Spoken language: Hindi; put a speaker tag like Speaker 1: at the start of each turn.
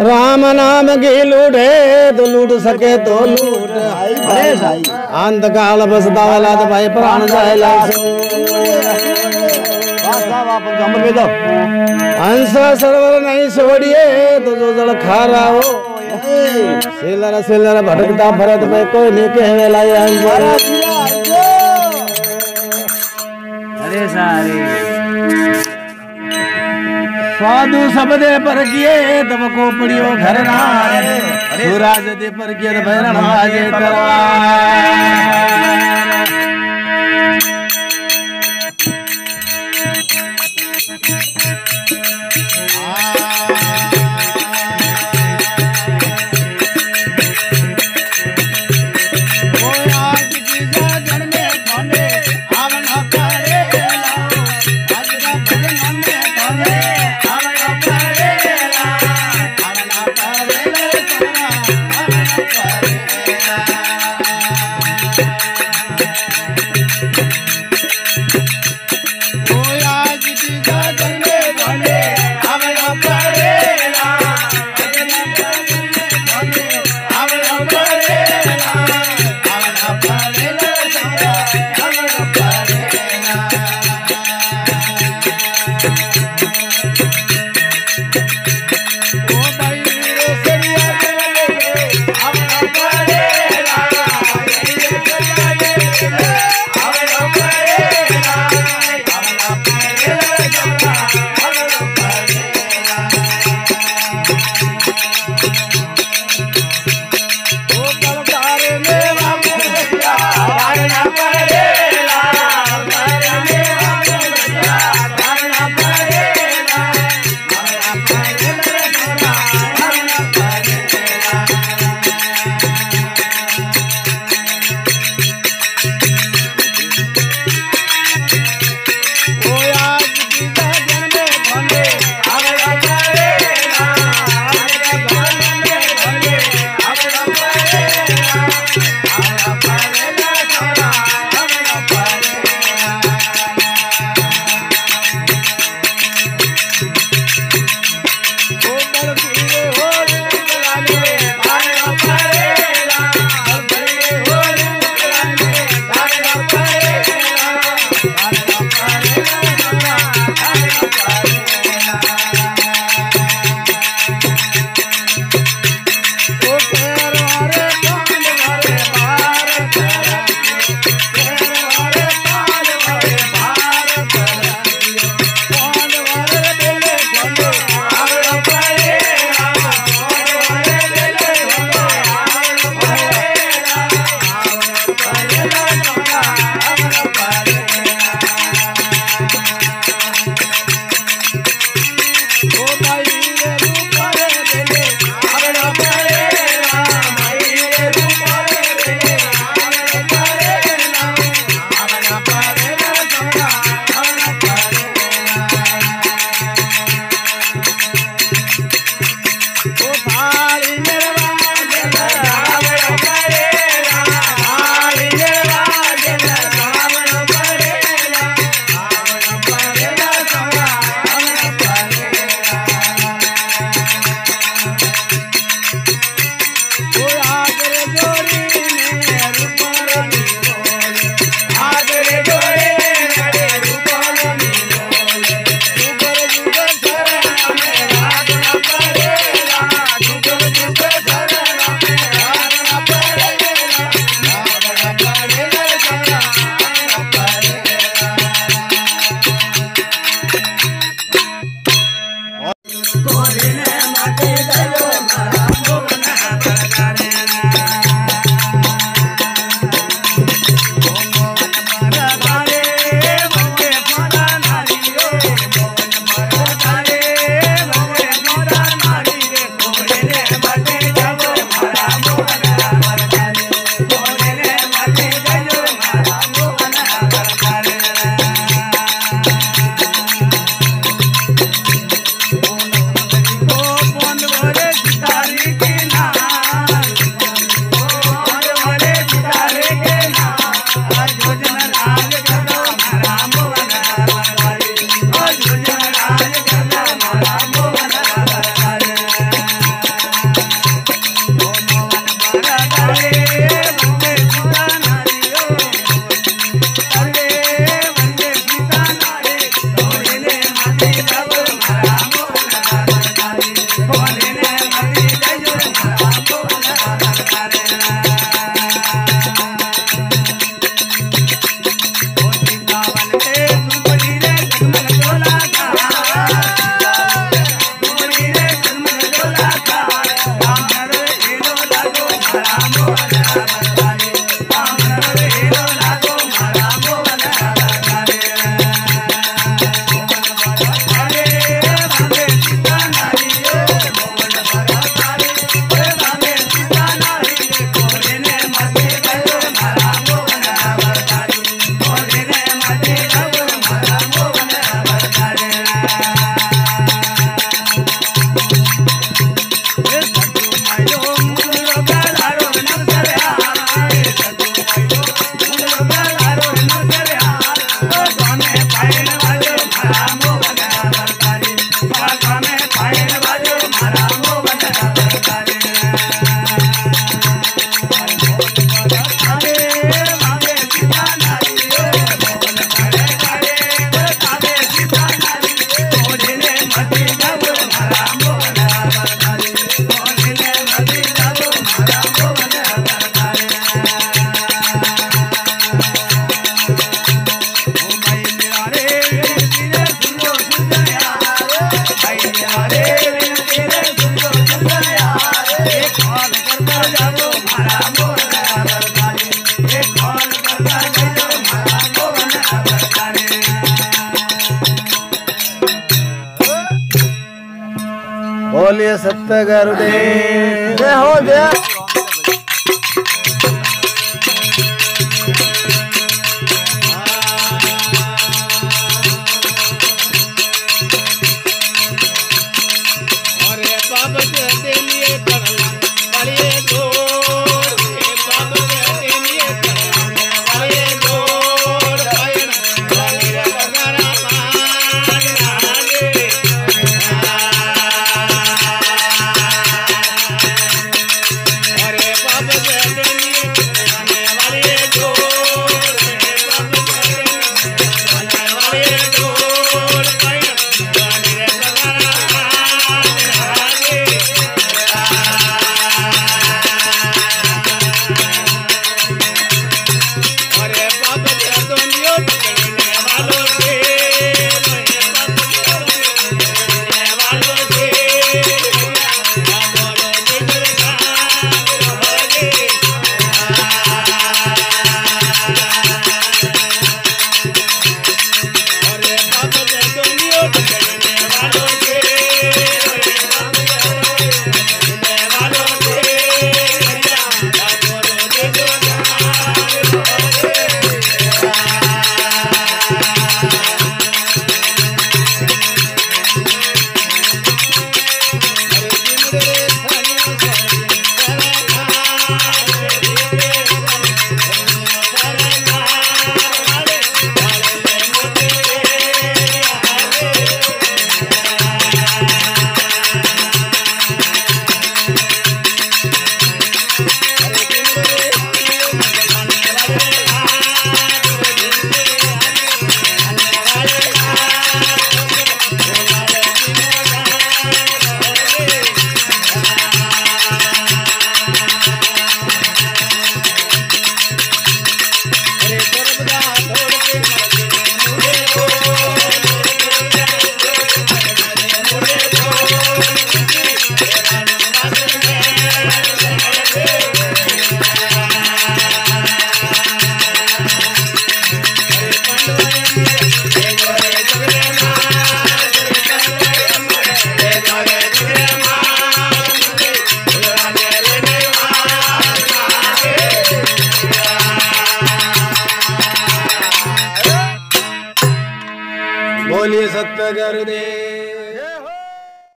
Speaker 1: राम नाम की लूटे तो लूट सके तो लूट अंत काल बसदा वाला तो भाई, प्राण जाए हंस सरवर नहीं छोड़िए तो जो जल खा रहा हो। सिलर सिलर, भटकता भरत में कोई नहीं कहवे लाई
Speaker 2: अरे सारे।
Speaker 1: साधु सब दे पर किए तब को पड़ियो घर ना सूरज दे पर किए तो भैरन बाजे करवा Bye.
Speaker 3: बोलिए सत्य गुरुदेव हो
Speaker 1: गया। छोड़ के
Speaker 3: मर गर दे